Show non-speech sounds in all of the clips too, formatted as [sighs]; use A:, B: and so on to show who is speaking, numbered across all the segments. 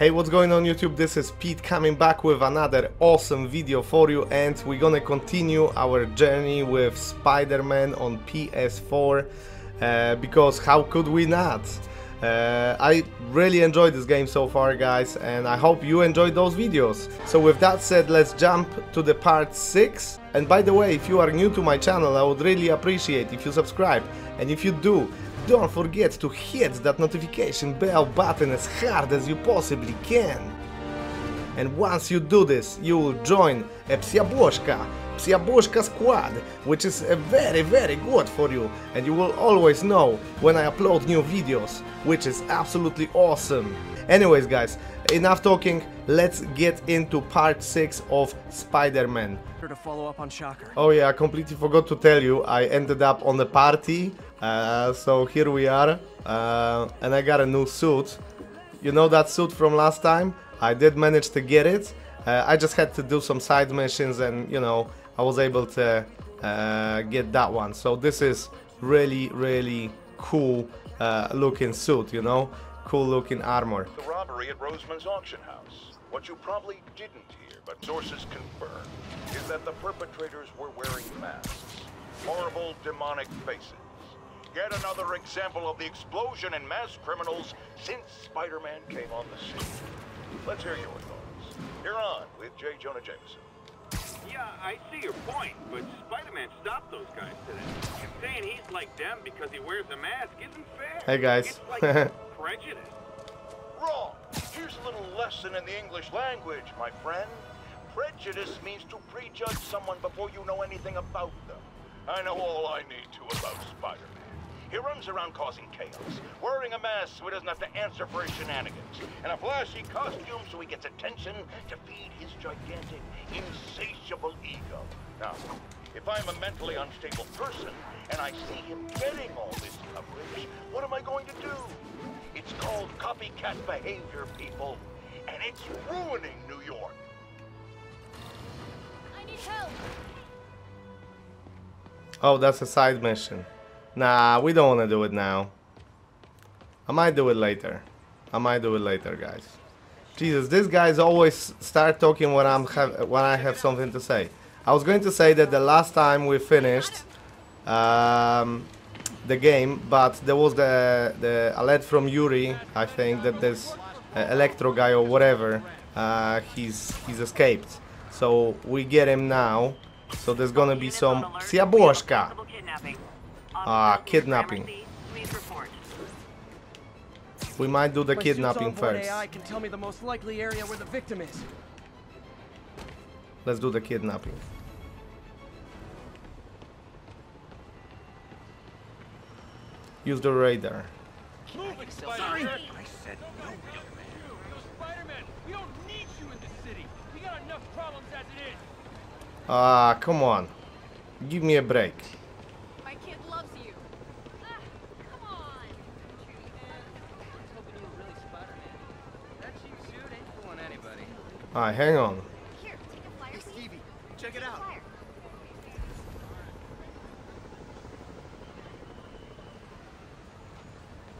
A: Hey, what's going on YouTube? This is Pete coming back with another awesome video for you and we're gonna continue our journey with Spider-Man on PS4 uh, because how could we not? Uh, I really enjoyed this game so far guys and I hope you enjoyed those videos. So with that said let's jump to the part 6 and by the way if you are new to my channel I would really appreciate if you subscribe and if you do don't forget to hit that notification bell button as hard as you possibly can. And once you do this, you will join a Psiaboshka, Psiaboshka squad, which is very very good for you and you will always know when I upload new videos, which is absolutely awesome. Anyways guys, enough talking, let's get into part 6 of Spider-Man.
B: to follow up on Shocker.
A: Oh yeah, I completely forgot to tell you, I ended up on the party, uh, so here we are, uh, and I got a new suit. You know that suit from last time? I did manage to get it, uh, I just had to do some side missions and, you know, I was able to uh, get that one. So this is really, really cool uh, looking suit, you know? Cool looking armor.
C: The robbery at Roseman's auction house. What you probably didn't hear, but sources confirm, is that the perpetrators were wearing masks. Horrible, demonic faces. Yet another example of the explosion in mass criminals since Spider-Man came on the scene. Let's hear your thoughts. You're on with J. Jonah Jameson.
D: Yeah, I see your point, but Spider-Man stopped those guys today. And saying he's like them because he wears a mask isn't fair.
A: Hey, guys. [laughs]
C: lesson in the English language, my friend. Prejudice means to prejudge someone before you know anything about them. I know all I need to about Spider-Man. He runs around causing chaos, wearing a mask so he doesn't have to answer for his shenanigans, and a flashy costume so he gets attention to feed his gigantic, insatiable ego. Now, if I'm a mentally unstable person and I see him getting all this coverage, what am I going to do? It's called copycat behavior, people, and it's ruining New York.
E: I need help.
A: Oh, that's a side mission. Nah, we don't want to do it now. I might do it later. I might do it later, guys. Jesus, this guy's always start talking when I'm have when I have something to say. I was going to say that the last time we finished um, the game, but there was the the alert from Yuri, I think, that this uh, Electro guy or whatever, uh, he's he's escaped. So we get him now. So there's gonna be some Siaboshka. Ah, kidnapping. We might do the kidnapping first.
B: AI can tell me the most likely area where the victim is.
A: Let's do the kidnapping. Use the radar.
B: Sorry.
D: I said no.
F: Spider-Man, we don't need you in the city. We got enough problems as it is.
A: Ah, come on. Give me a break.
E: My kid loves you. Ah, come on.
A: Alright, hang on.
E: Here, take a flyer. please.
B: Stevie, check it out.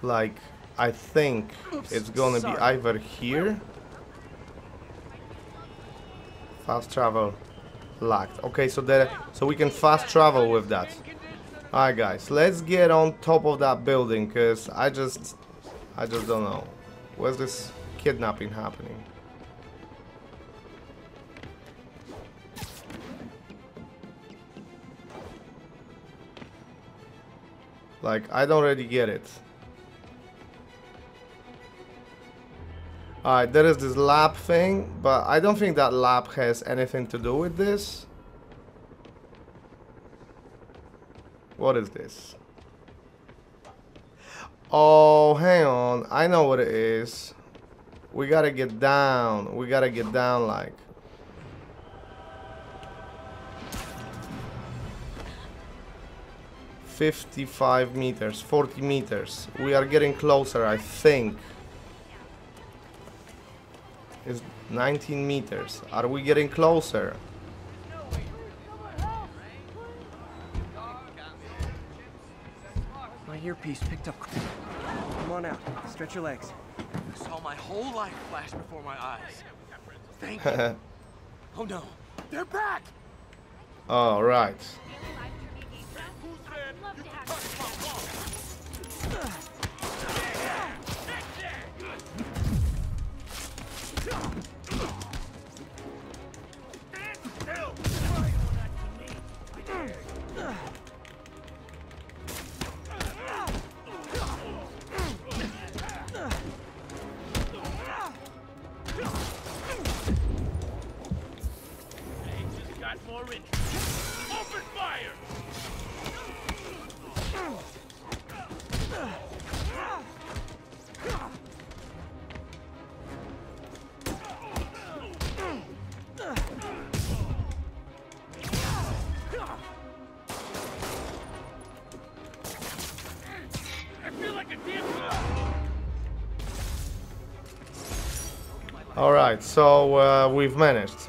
A: Like, I think
B: Oops,
A: it's gonna be either here. Fast travel locked. Okay, so that so we can fast travel with that. Alright guys, let's get on top of that building because I just I just don't know. Where's this kidnapping happening? Like, I don't really get it. Alright, there is this lab thing, but I don't think that lab has anything to do with this. What is this? Oh, hang on. I know what it is. We gotta get down. We gotta get down like. Fifty-five meters, forty meters. We are getting closer, I think. It's 19 meters. Are we getting closer?
B: My earpiece picked up. Come on out. Stretch your legs.
F: I saw my whole life flash before my eyes. Thank [laughs] you. Oh no, they're back!
A: All right. All right. So uh, we've managed.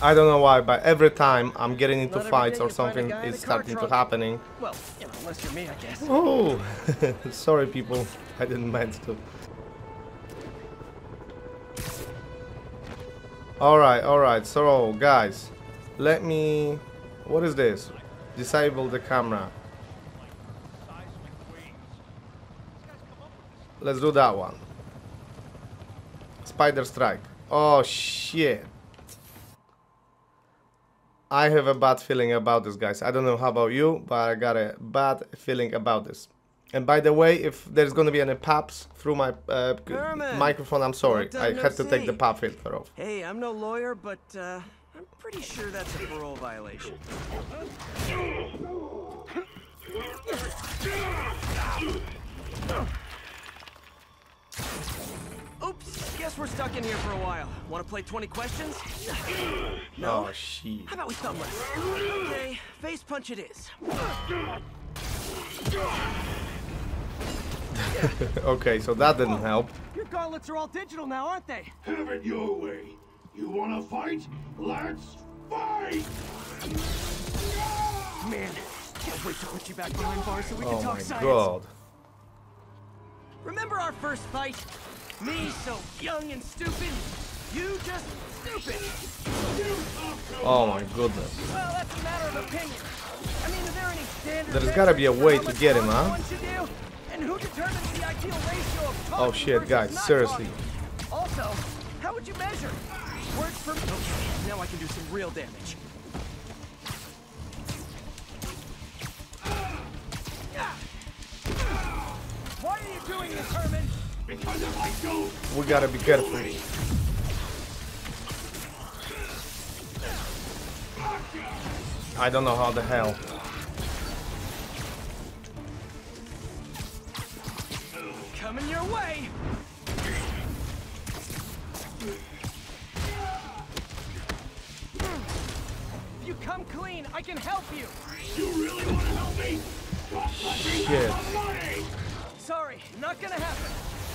A: I don't know why, but every time I'm getting into
F: Not
A: fights or
F: you find a
A: something is starting to happening.
F: Well, you know, unless you're me, I guess.
A: Oh, [laughs] sorry, people. I didn't meant to. Alright, alright. So, guys, let me. What is this? Disable the camera. Let's do that one. Spider Strike. Oh, shit. I have a bad feeling about this, guys. I don't know how about you, but I got a bad feeling about this. And by the way, if there's gonna be any paps through my uh,
F: Herman,
A: microphone, I'm sorry. I
F: no
A: had to take the pop filter off.
F: Hey, I'm no lawyer, but uh, I'm pretty sure that's a parole violation. Oops, guess we're stuck in here for a while. Want to play 20 questions? [sighs] No?
A: Oh shit.
F: How about we thumb wrestle? Okay, face punch it is. [laughs]
A: okay, so that didn't help.
F: Oh, your gauntlets are all digital now, aren't they?
G: Have it your way. You wanna fight? Let's fight!
F: Man, can't wait to put you back behind bars so we
A: Oh
F: can talk
A: my
F: science.
A: god.
F: Remember our first fight? Me so young and stupid. You just stupid.
A: Oh my goodness.
F: Well, that's a matter of opinion. I mean, is there any standard
A: There's gotta be a way to get him, huh?
F: one should do? And who determines the ideal ratio of
A: Oh shit, guys, seriously.
F: talking? Also, how would you measure? Words per Okay, now I can do some real damage. Why are you doing this, Herman?
G: Because if I don't,
A: We gotta be careful. I don't know how the hell.
F: Coming your way! If you come clean, I can help you!
G: you really wanna help me? Just let
A: Shit.
G: have some money!
F: Sorry, not gonna happen.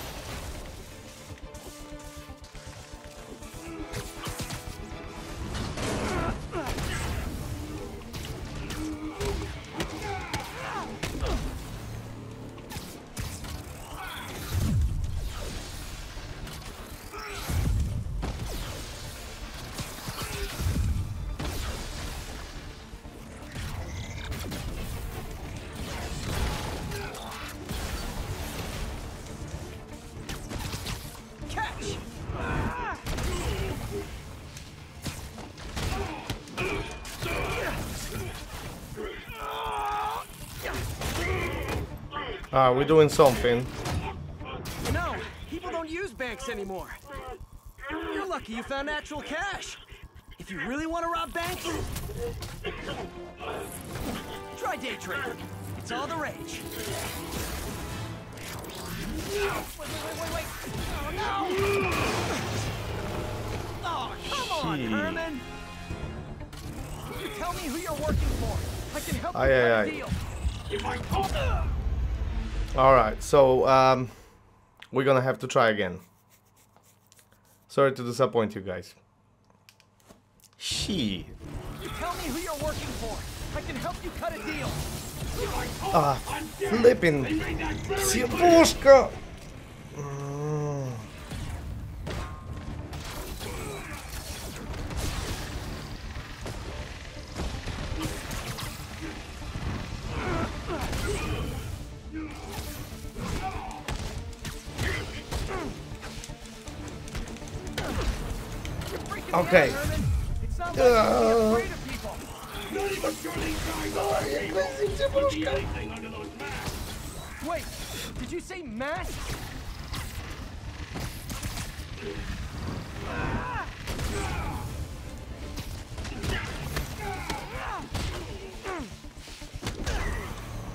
A: Ah, we're doing something.
F: You know, people don't use banks anymore. You're lucky you found actual cash. If you really want to rob banks, try day trading. It's all the rage. Wait, wait, wait, wait, wait. Oh, no! Oh, come on, Herman. You tell me who you're working for. I can help
A: Aye,
F: you
A: aye,
F: a
A: aye.
F: deal.
G: If I talk,
A: Alright, so um, we're gonna have to try again. Sorry to disappoint you guys. Shit.
F: You tell me who you're working for. I can help you cut a deal.
A: Ah, flipping. Сидушка!
G: Those masks.
F: Wait, did you say mask?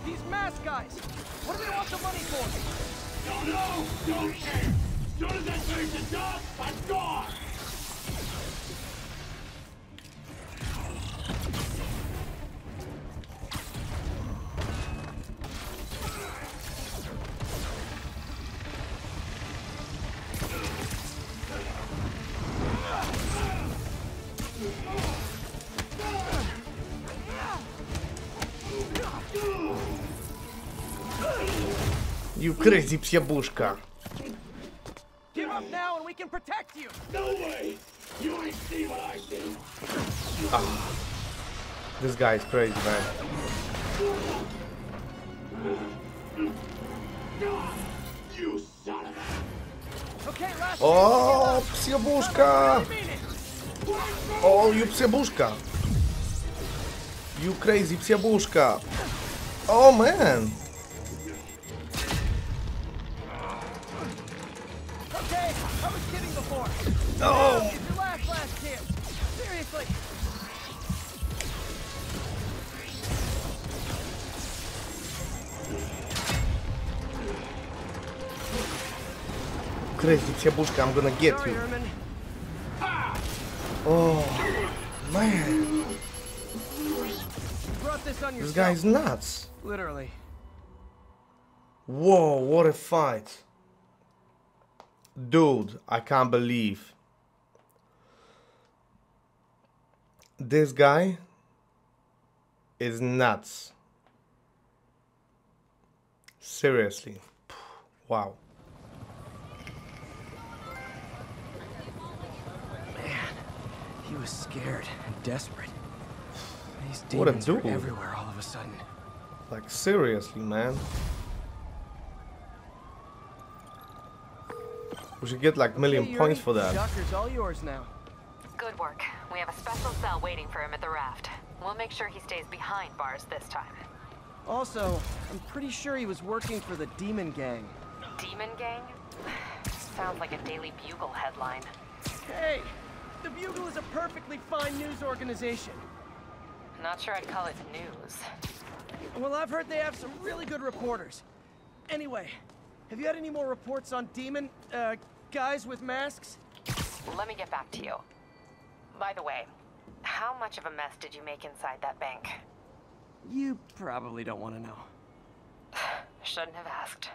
F: These mask guys, what do they want the money for?
G: Don't know. Don't care. Soon as that turns to dust, I'm gone. See what I see. Ah.
A: This guy is crazy, man.
G: You son of a...
F: Okay, last
A: O, psiabuszka!
F: chance. Mean it.
A: O, you psiabuszka! You crazy psiabuszka! Oh man! Oh!
F: It's your last, last chance. Seriously.
A: Crazy psiabuszka, I'm gonna get
F: Sorry,
A: you.
F: Herman.
A: Oh, man.
F: You brought this on
A: This guy's nuts.
F: Literally.
A: Whoa, what a fight. Dude, I can't believe. This guy is nuts. Seriously. Wow.
F: Man, he was scared and desperate. These
A: What a
F: demons
A: dude.
F: everywhere all of a sudden.
A: Like, seriously, man. We should get like million
F: Hey,
A: points for that.
F: All yours now.
H: Good work. We have a special cell waiting for him at the raft. We'll make sure he stays behind bars this time.
F: Also, I'm pretty sure he was working for the Demon Gang.
H: Demon Gang? Sounds like a Daily Bugle headline.
F: Hey, the Bugle is a perfectly fine news organization.
H: Not sure I'd call it news.
F: Well, I've heard they have some really good reporters. Anyway, have you had any more reports on demon, uh, guys with masks?
H: Let me get back to you. By the way, how much of a mess did you make inside that bank?
F: You probably don't want to know. [sighs]
H: Shouldn't have asked.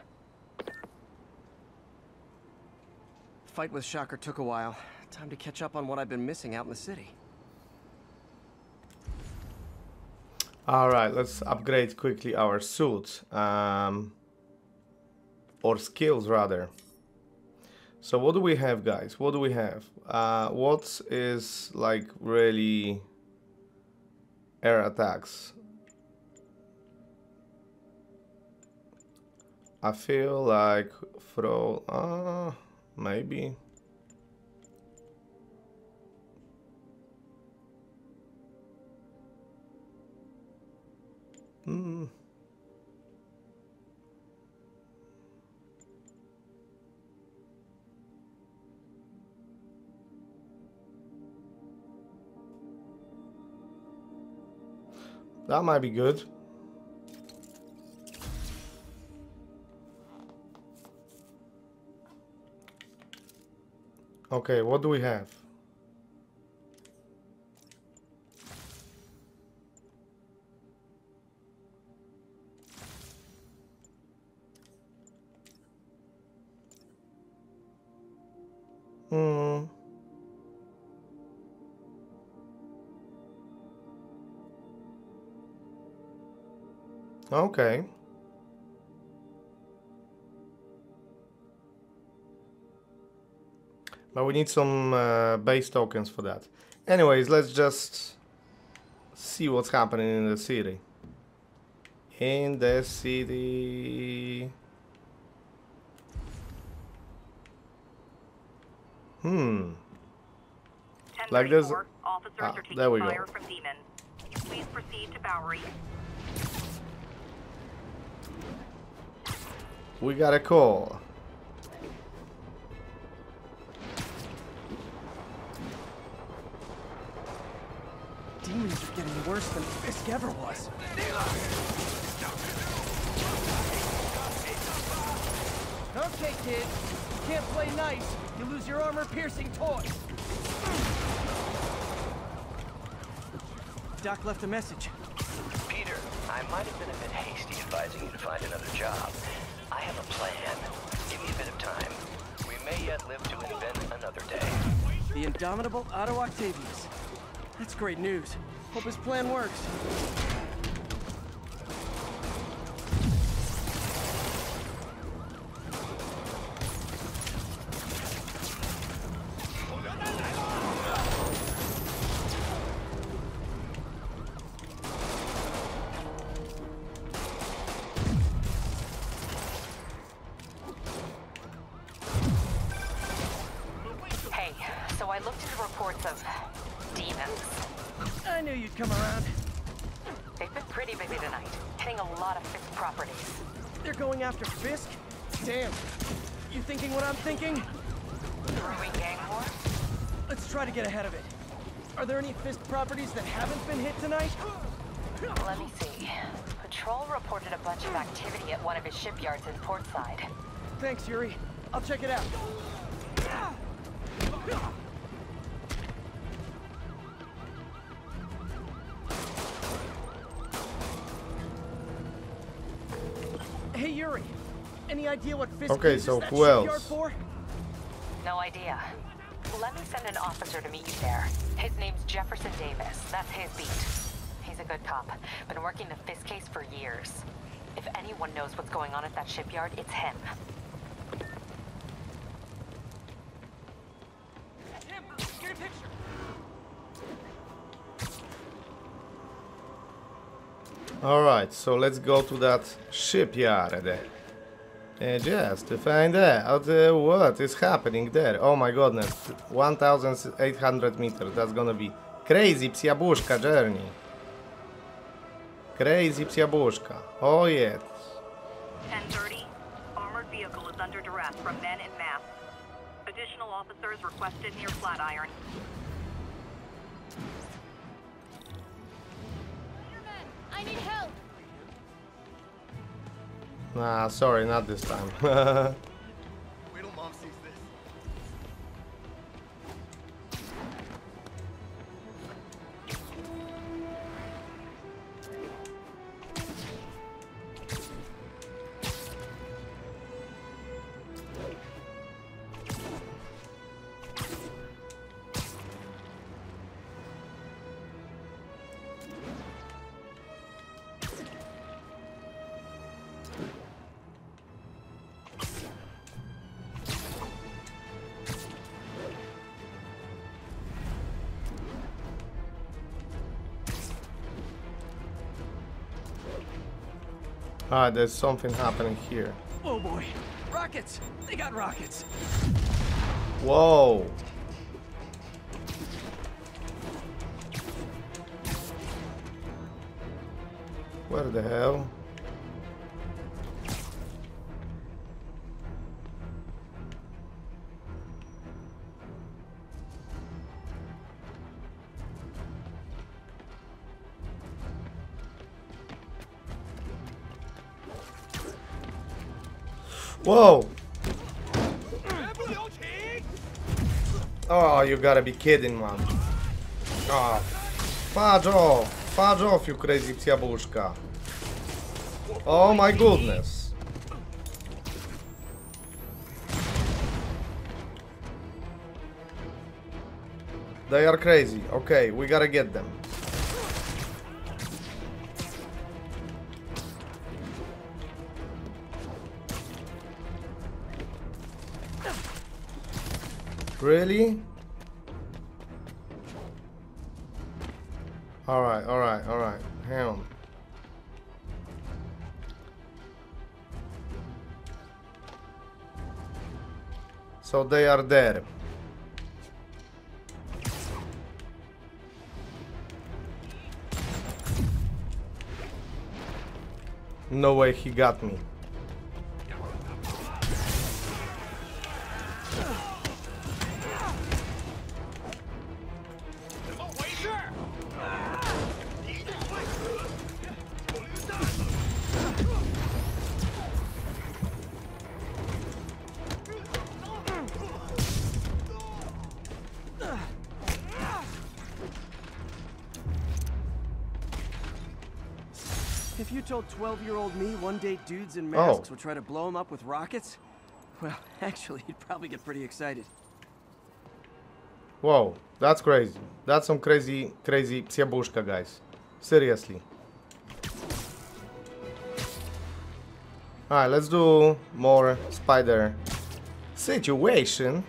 F: Fight with Shocker took a while. Time to catch up on what I've been missing out in the city.
A: Alright, let's upgrade quickly our suit. Um, or skills, rather. So what do we have, guys? What do we have? Uh, what is, like, really... Air attacks? I feel like throw... Uh, maybe... Hmm. That might be good. Okay, what do we have? Okay. But we need some uh, base tokens for that. Anyways, let's just see what's happening in the city. In the city. Hmm. Like this-
I: Officers
A: Ah,
I: are taking
A: there we go.
I: fire from Demon. Please proceed to Bowery.
A: We got a call.
F: Demons are getting worse than Fisk ever was. Okay, kid. You can't play nice. You lose your armor-piercing toy. Doc left a message.
J: Peter, I might have been a bit hasty advising you to find another job. Have a plan. Give me a bit of time. We may yet live to invent another day.
F: The indomitable Otto Octavius. That's great news. Hope his plan works. Thanks, Yuri. I'll check it out. Hey, Yuri. Any idea what Fisk
A: Okay,
F: uses
A: so
F: that
A: who
F: shipyard
A: else?
H: For? No idea. Let me send an officer to meet you there. His name's Jefferson Davis. That's his beat. He's a good cop. Been working the Fisk case for years. If anyone knows what's going on at that shipyard, it's him.
A: Alright, so let's go to that shipyard. Uh, just to find out uh, what is happening there. Oh my goodness, 1800 meters. That's gonna be crazy psiabushka journey. Crazy psiabushka. Oh yes.
I: 1030. Armored vehicle is under duress from men in mass. Additional officers requested near Flatiron.
E: I need help.
A: Nah, sorry, not this time. [laughs] ah, there's something happening here.
F: Oh boy. Rockets! They got rockets.
A: Whoa. Where the hell? Whoa! Oh, you gotta be kidding, man. Oh, fudge off! Fudge off, you crazy psiabuszka. Oh my goodness. They are crazy. Okay, we gotta get them. Really? Alright, alright, alright. Hang on. So they are there. No way he got me.
F: 12-year-old me one day dudes in
A: Oh.
F: masks would try to blow him up with rockets, [laughs] well, actually, he'd probably get pretty excited.
A: Whoa, that's crazy. That's some crazy, crazy psiabushka, guys. Seriously. Alright, let's do more spider situation.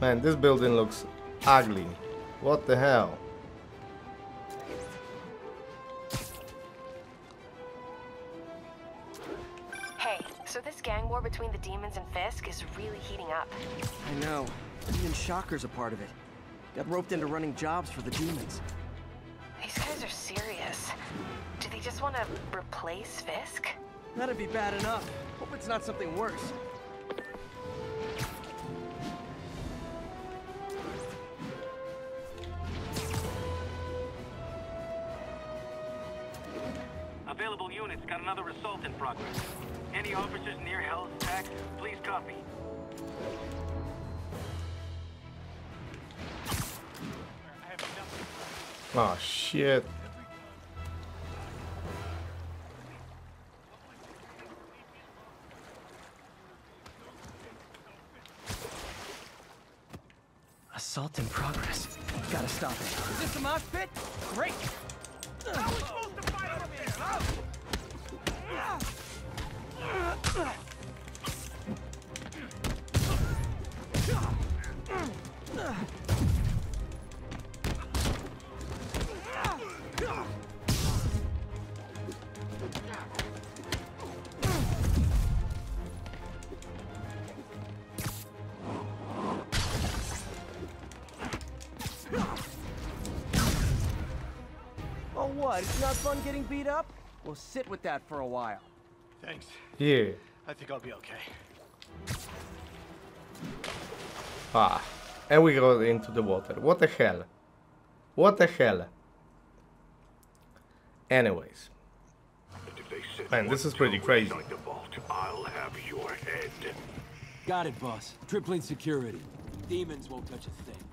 A: Man, this building looks ugly. What the hell?
H: Between the demons and Fisk is really heating up.
F: I know. Even Shocker's a part of it. Got roped into running jobs for the demons.
H: These guys are serious. Do they just want to replace Fisk?
F: That'd be bad enough. Hope it's not something worse.
D: Available units got another assault in progress. Any officers near Hell's Back, please copy.
A: Oh shit.
F: Assault in progress. Gotta stop it. Is this a mosh pit? Great! Oh, it's not fun getting beat up? We'll sit with that for a while.
B: Thanks.
A: Yeah.
B: I think I'll be okay.
A: Ah. And we go into the water. What the hell? What the hell? Anyways. Man, this is pretty crazy.
G: I'll have your head.
K: Got it, boss. Tripling security. Demons won't touch a thing.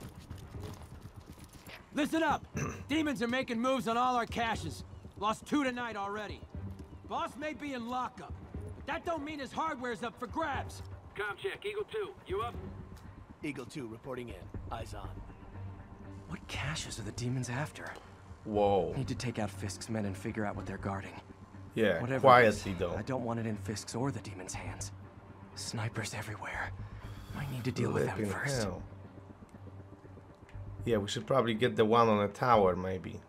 K: Listen up! [clears throat] Demons are making moves on all our caches. Lost two tonight already. Boss may be in lockup, but that don't mean his hardware's up for grabs.
D: Com check, Eagle 2, you up?
B: Eagle 2 reporting in. Eyes on.
F: What caches are the demons after?
A: Whoa.
F: Need to take out Fisk's men and figure out what they're guarding.
A: Yeah,
F: Whatever it is,
A: quietly though.
F: I don't want it in Fisk's or the demons' hands. Snipers everywhere. Might need to deal with them
A: Flipping
F: first.
A: hell. Yeah, we should probably get the one on the tower, maybe.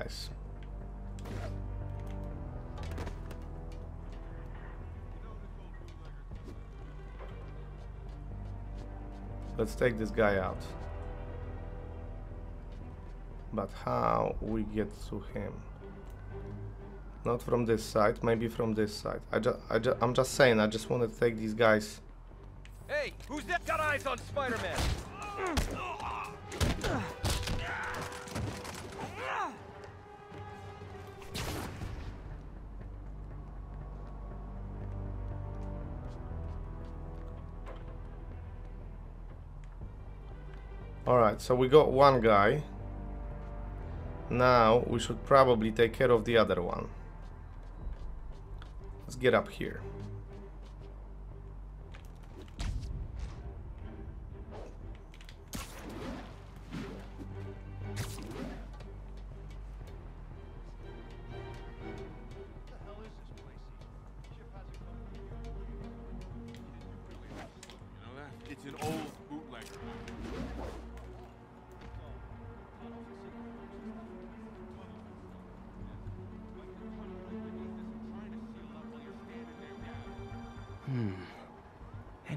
A: Guys. Let's take this guy out. But how we get to him? Not from this side, maybe from this side. I just, I just, I'm just saying. I just want to take these guys.
L: Hey, who's that? Got eyes on Spider-Man.
A: So we got one guy. Now we should probably take care of the other one. Let's get up here.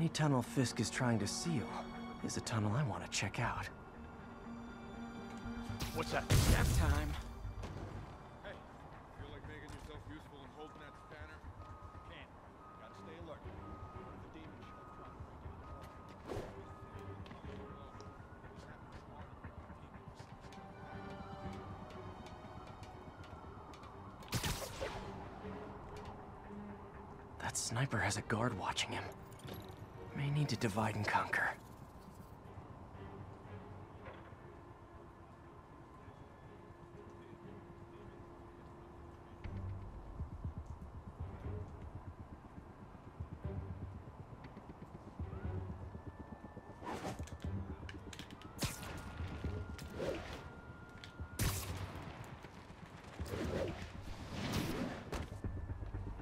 F: Any tunnel Fisk is trying to seal is a tunnel I want to check out.
M: What's that?
F: Nap time.
M: Hey, feel like making yourself useful and holding that spanner? Can't. Gotta stay alert. The demon show trying to
F: That sniper has a guard watching him. Need to divide and conquer.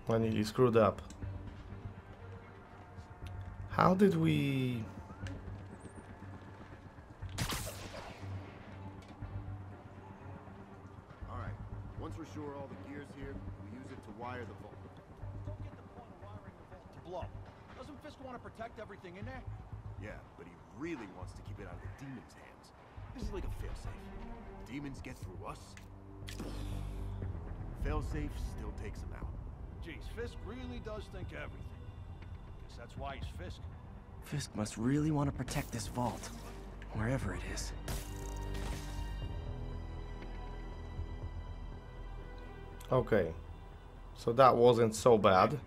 A: I nearly screwed up. How did we...
N: Alright, once we're sure all the gear's here, we use it to wire the vault.
M: Don't get the point of wiring the vault to blow. Doesn't Fisk want to protect everything in there?
N: Yeah, but he really wants to keep it out of the demon's hands. This is like a failsafe. Demons get through us. Failsafe still takes them out.
M: Geez, Fisk really does think everything. Guess that's why he's Fisk.
F: Fisk must really want to protect this vault, wherever it is.
A: Okay. So that wasn't so bad.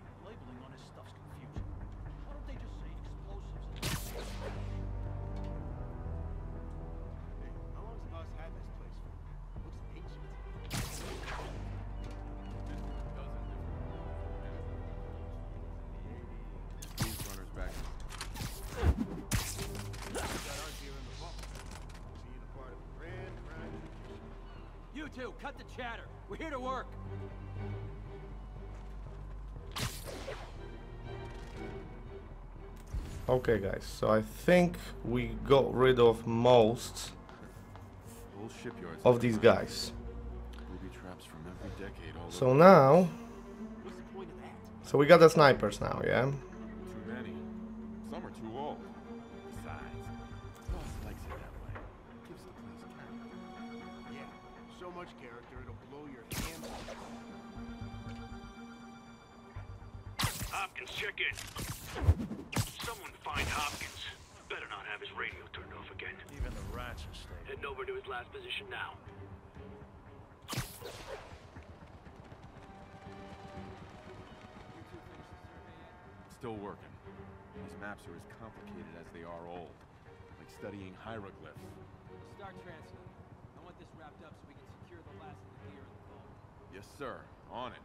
A: Okay guys, so I think we got rid of most of these guys.
O: Booby traps from every decade all
A: So now...
N: What's the point of that?
A: So we got the snipers now, yeah?
O: Too many. Some are too old. Besides, boss likes it that way. Gives the place character.
N: Yeah, so much character it'll blow your hands off.
P: Hopkins, check in. Someone find Hopkins. Better not have his radio turned off again.
M: Even the rats are staying.
P: Heading over to his last position now.
O: Still working. These maps are as complicated as they are old. Like studying hieroglyphs.
K: Start translating. I want this wrapped up so we can secure the last of the gear in the vault.
O: Yes, sir. On it.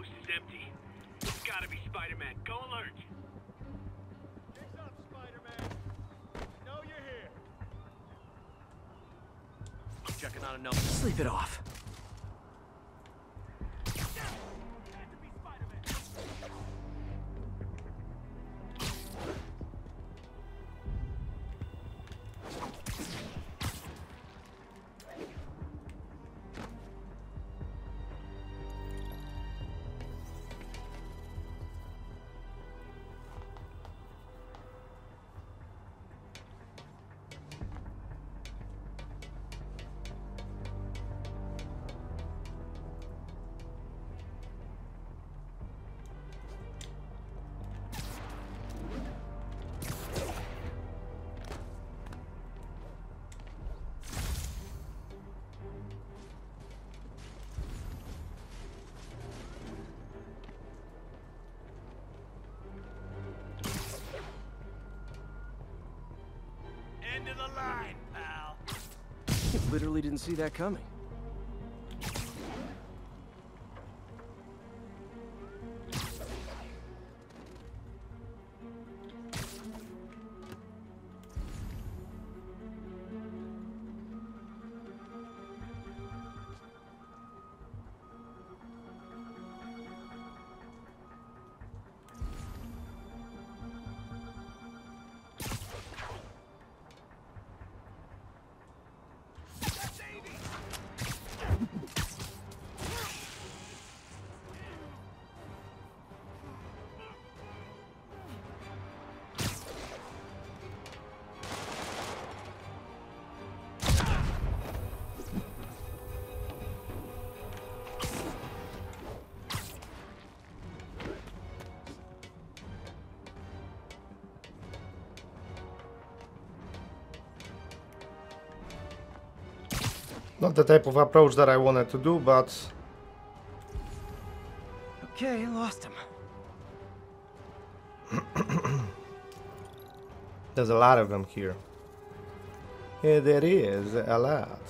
P: This post is empty. It's gotta be Spider-Man. Go alert!
M: What's up, Spider-Man? Know you're here.
B: I'm checking on a note.
F: Sleep it off. Literally didn't see that coming.
A: The type of approach that I wanted to do, but
F: Okay, lost him.
A: there's a lot of them here. Yeah, there is a lot.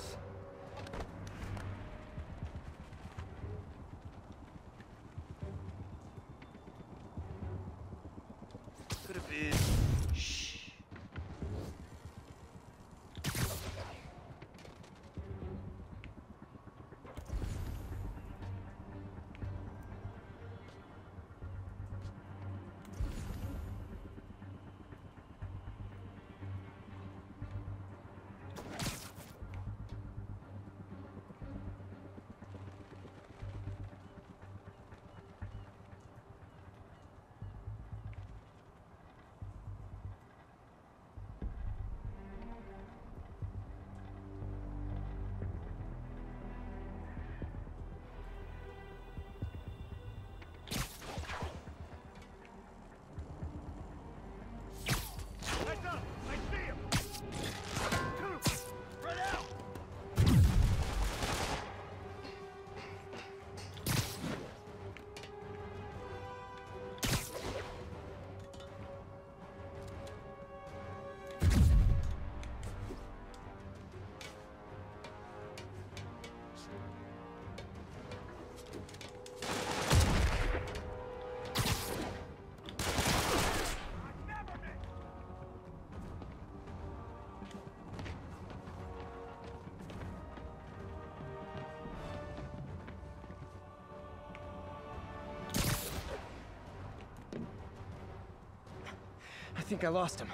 F: Think I lost him.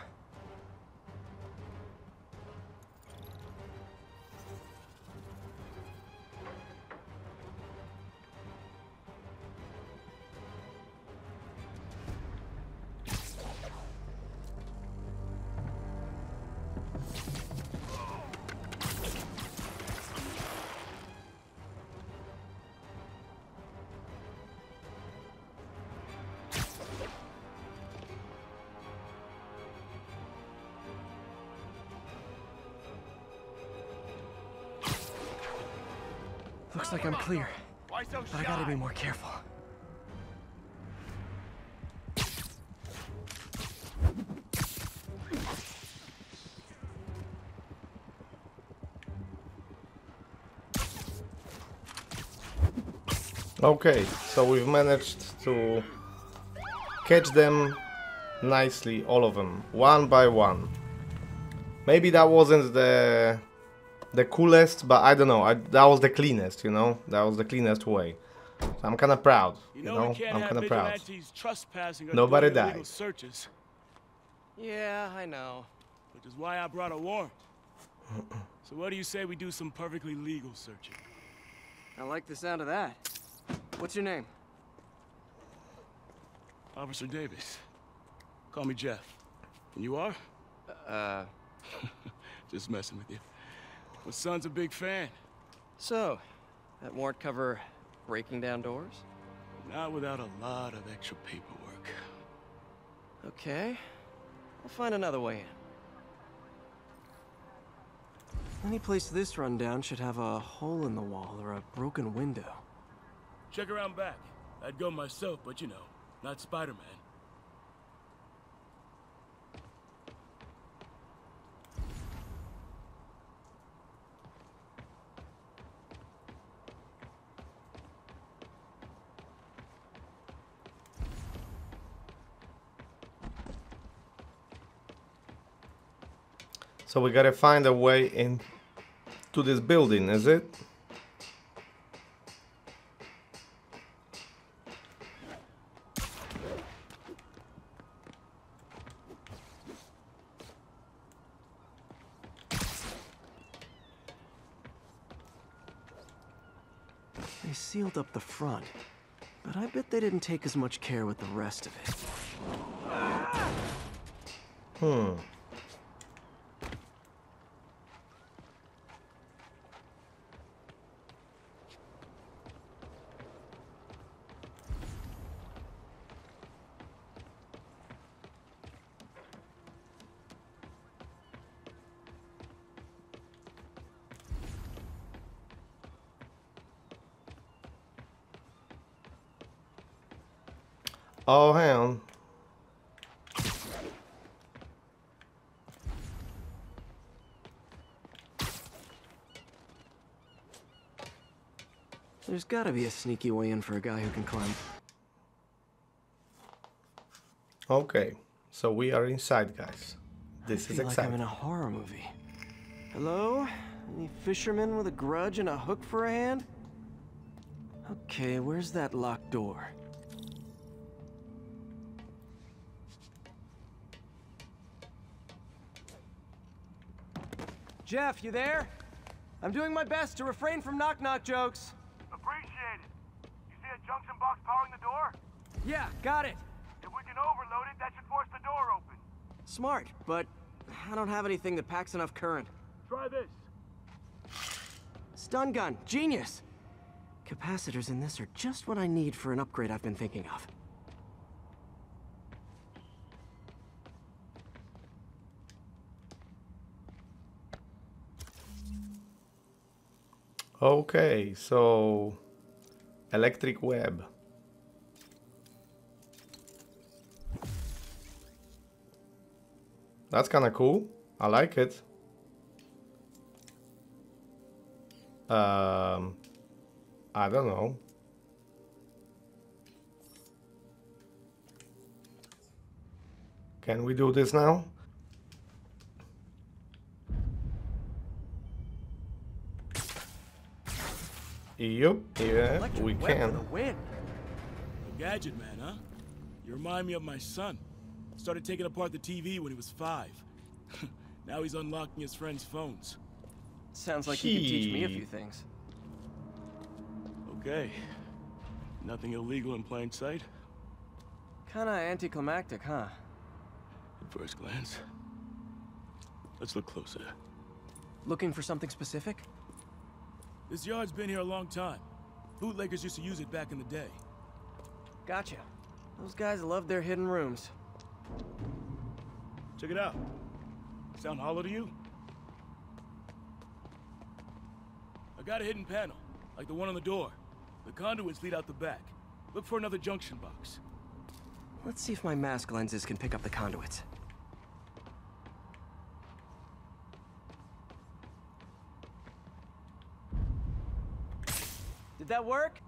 F: Looks like I'm clear. But I gotta be more careful.
A: Okay, so we've managed to catch them nicely, all of them, one by one. Maybe that wasn't the the coolest, but I don't know. I, that was the cleanest, you know. That was the cleanest way. So I'm kind of proud, you,
Q: You know,
A: know.
Q: we can't
A: I'm kind of proud.
Q: vigilantes trespassing or
A: Nobody
Q: doing
A: died.
Q: searches,
F: Yeah, I know.
Q: which is why I brought a warrant. so what do you say we do some perfectly legal searching?
F: I like the sound of that. What's your name?
Q: Officer Davis. Call me Jeff. And you are?
F: Uh, [laughs]
Q: Just messing with you. My son's a big fan.
F: so, that warrant cover breaking down doors?
Q: Not without a lot of extra paperwork.
F: Okay. I'll find another way in. Any place this rundown should have a hole in the wall or a broken window.
Q: Check around back. I'd go myself, but you know, not Spider-Man.
A: So we gotta find a way in to this building, is it?
F: They sealed up the front, but I bet they didn't take as much care with the rest of it.
A: Hmm.
F: Gotta be a sneaky way in for a guy who can climb.
A: Okay, so we are inside, guys. This
F: I
A: is
F: feel like I'm in a horror movie. Hello? Any fisherman with a grudge and a hook for a hand? Okay, where's that locked door? Jeff, you there? I'm doing my best to refrain from knock-knock jokes.
R: Appreciate it. You see a junction box powering the door?
F: Yeah, got it.
R: If we can overload it, that should force the door open.
F: Smart, but I don't have anything that packs enough current.
R: Try this.
F: Stun gun, genius! Capacitors in this are just what I need for an upgrade I've been thinking of.
A: Okay, so electric web. That's kind of cool. I like it. Um, I don't know. Can we do this now? Yup, yeah,
F: Electric
A: we can.
F: the win.
Q: A gadget man, huh? You remind me of my son. Started taking apart the TV when he was five. [laughs] now he's unlocking his friends' phones.
F: Sounds like you can teach me a few things.
Q: Okay. Nothing illegal in plain sight?
F: Kinda anticlimactic, huh?
Q: At first glance. Let's look closer.
F: Looking for something specific?
Q: This yard's been here a long time. Bootleggers used to use it back in the day.
F: Gotcha. Those guys love their hidden rooms.
Q: Check it out. Sound hollow to you? I got a hidden panel, like the one on the door. The conduits lead out the back. Look for another junction box.
F: Let's see if my mask lenses can pick up the conduits. Did that work?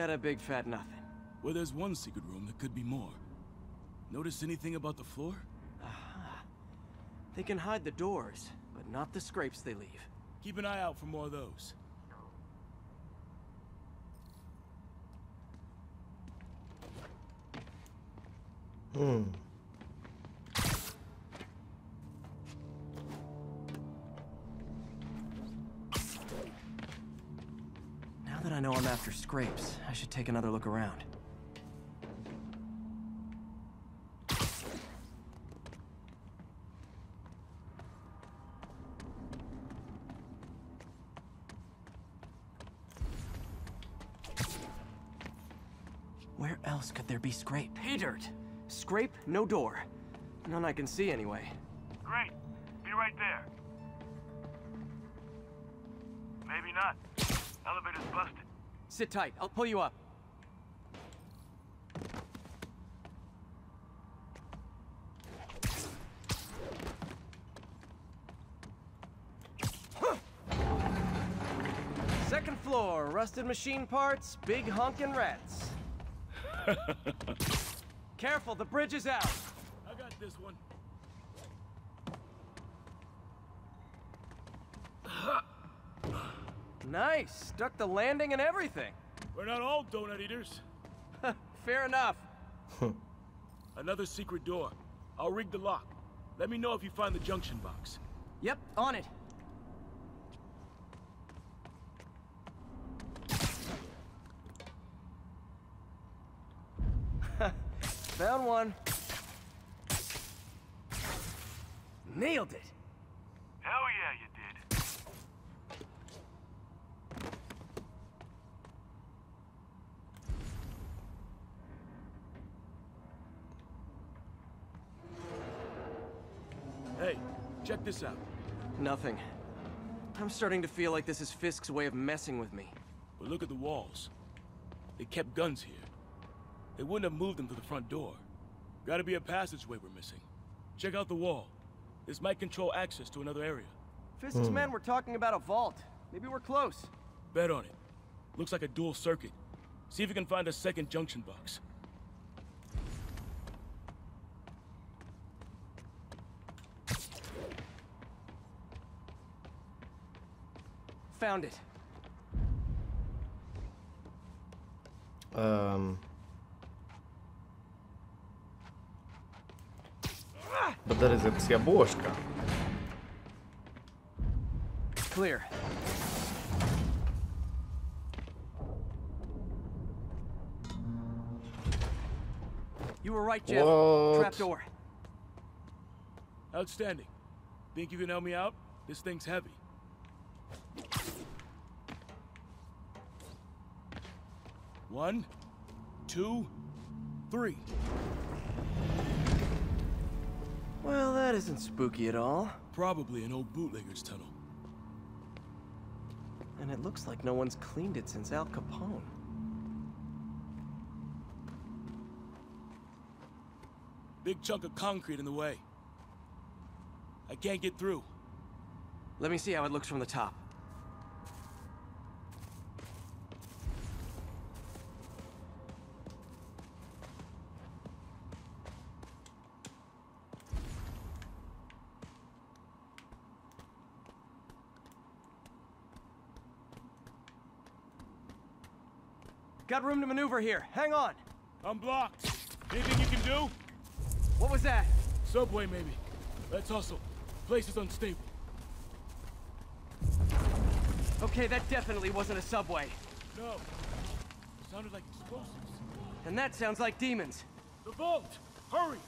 F: Got a big fat nothing.
Q: Well, there's one secret room that could be more. Notice anything about the floor?
F: They can hide the doors, but not the scrapes they leave.
Q: Keep an eye out for more of those.
A: Hmm.
F: After scrapes, I should take another look around. Where else could there be scrape? Pay dirt! Scrape, no door. None I can see anyway.
R: Great. Be right there. Maybe not. Elevator's busted.
F: Sit tight, I'll pull you up. Second floor, rusted machine parts, big honkin' rats. [laughs] Careful, the bridge is out.
Q: I got this one.
F: Nice. Stuck the landing and everything.
Q: We're not all donut eaters. [laughs]
F: Fair enough.
Q: Another secret door. I'll rig the lock. Let me know if you find the junction box.
F: Yep, on it. [laughs] Found one. Nailed it!
Q: This out.
F: Nothing. I'm starting to feel like this is Fisk's way of messing with me.
Q: But look at the walls. They kept guns here. They wouldn't have moved them to the front door. Gotta be a passageway we're missing. Check out the wall. This might control access to another area.
F: Fisk's hmm. men were talking about a vault. Maybe we're close.
Q: Bet on it. Looks like a dual circuit. See if you can find a second junction box.
F: Found it.
A: Um. Będę recepcja Błożka.
F: Clear. You were right, Jeff.
A: What?
F: Trapdoor.
Q: Outstanding. Think you can help me out? This thing's heavy. One, two, three.
F: Well, that isn't spooky at all.
Q: Probably an old bootlegger's tunnel.
F: And it looks like no one's cleaned it since Al Capone.
Q: Big chunk of concrete in the way. I can't get through.
F: Let me see how it looks from the top. Got room to maneuver here. Hang on.
Q: I'm blocked. Anything you can do?
F: What was that?
Q: Subway, maybe. Let's hustle. Place is unstable.
F: Okay, that definitely wasn't a subway.
Q: No. It Sounded like explosives.
F: And that sounds like demons.
Q: The vault! Hurry!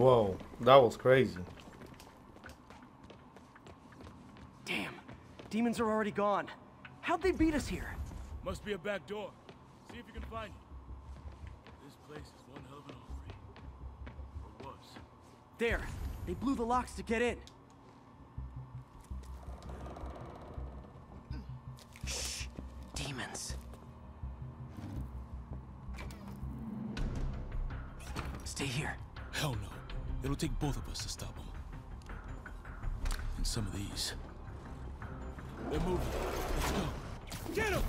A: Whoa, that was crazy.
F: Damn. Demons are already gone. How'd they beat us here?
Q: Must be a back door. See if you can find it. This place is one hell of an armory. Or was.
F: There. They blew the locks to get in. Shh. Demons. Stay here.
Q: Hell no. It'll take both of us to stop them. And some of these. They're moving. Let's go. Get them!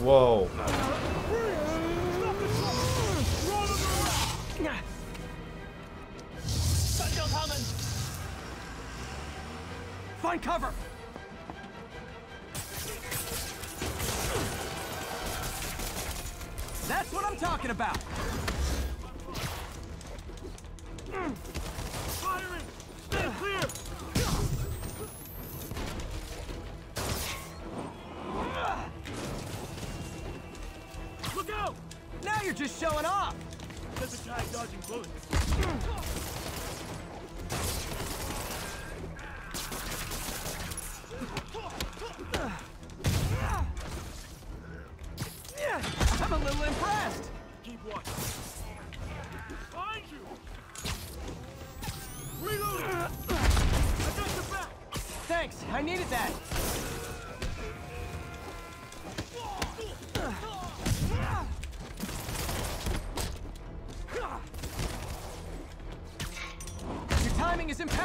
A: Whoa.
F: Find cover! That's what I'm talking about!
Q: Firing! Stay clear! Look out!
F: Now you're just showing off!
Q: There's a guy dodging bullets.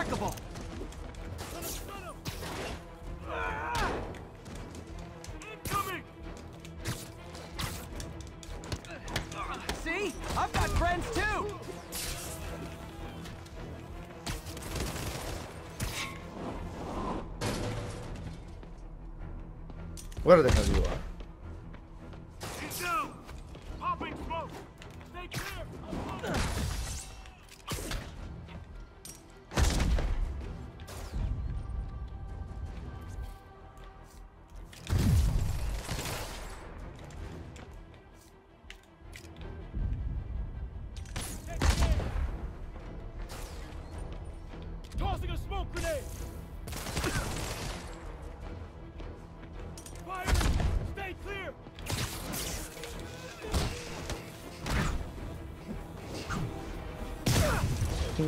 F: Impeccable!
Q: Incoming!
F: See? I've got friends too!
A: Where the hell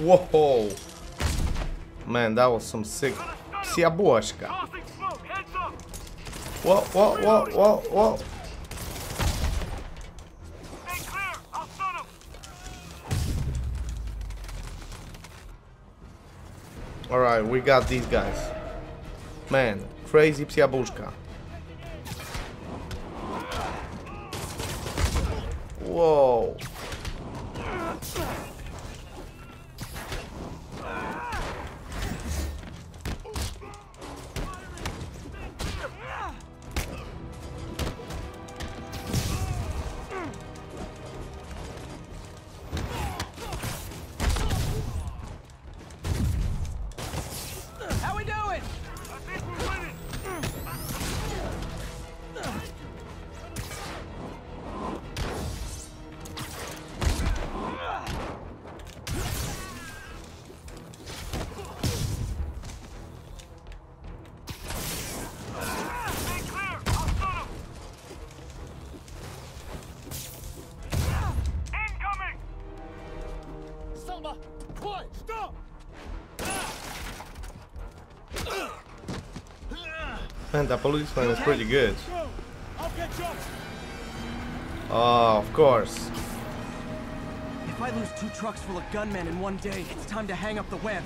A: Whoa! Man, that was some sick psiabuaszka. Whoa, whoa, whoa, whoa, whoa. Alright, we got these guys. Man, crazy psiabuszka. Whoa. That police policeman is pretty good. Oh, of course.
F: If I lose two trucks full of gunmen in one day, it's time to hang up the web.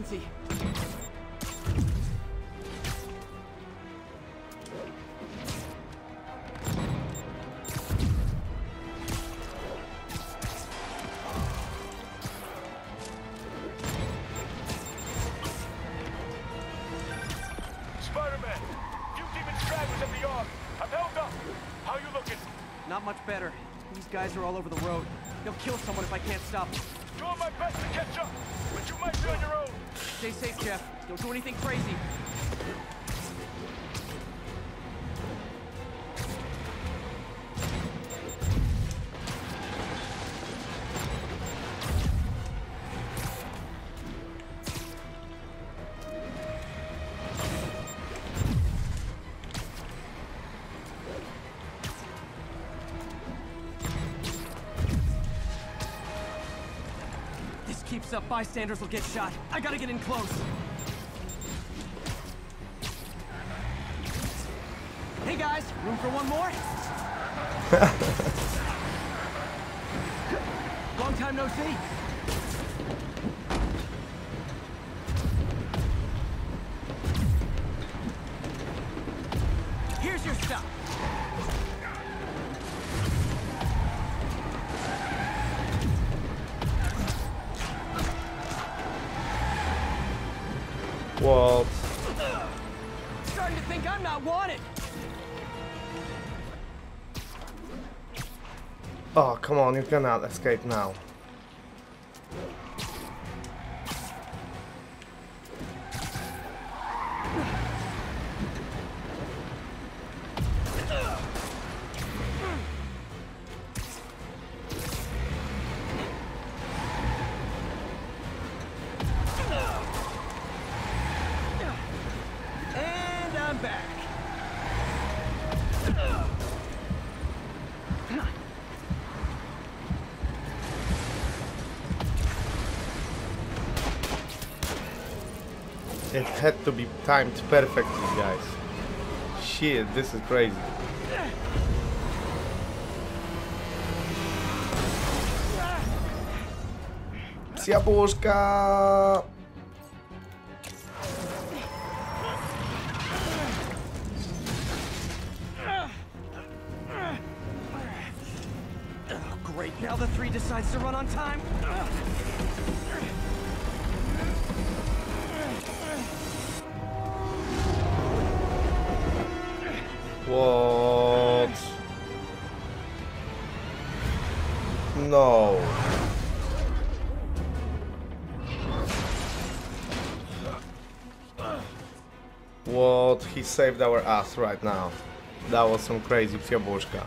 F: Emergency.
R: Spider-Man! Few demon stragglers at the yard. I'm held up. How are you looking?
F: Not much better. These guys are all over the road. They'll kill someone if I can't stop them.
R: Doing my best to catch up, but you might be on your own.
F: Stay safe, Jeff. Don't do anything crazy. Bystanders will get shot. I gotta get in close.
A: You cannot escape now. It had to be timed perfectly, guys. Shit, this is crazy. Psiabuszka!
F: Oh, great. Now the three decides to run on time.
A: saved our ass right now. That was some crazy Fyobushka.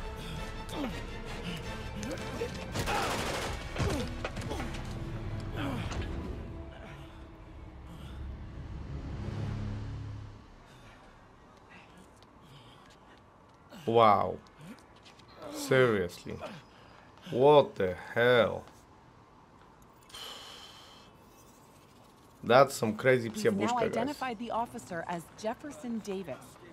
A: Wow. Seriously. What the hell? That's some crazy
S: He's now identified the officer as Jefferson Davis,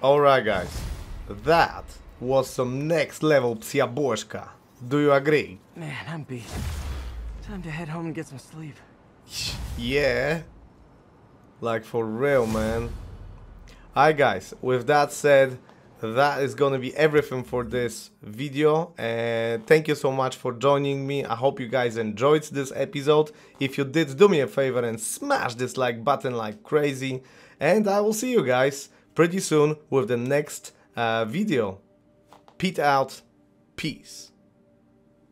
A: Alright guys, that was some next level psiabushka. Do you agree?
T: Man, I'm beat. Time to head home and get some sleep.
A: Yeah. Like for real, man. Alright guys, with that said, that is gonna be everything for this video and thank you so much for joining me i hope you guys enjoyed this episode if you did do me a favor and smash this like button like crazy and i will see you guys pretty soon with the next uh, video. Pete out. Peace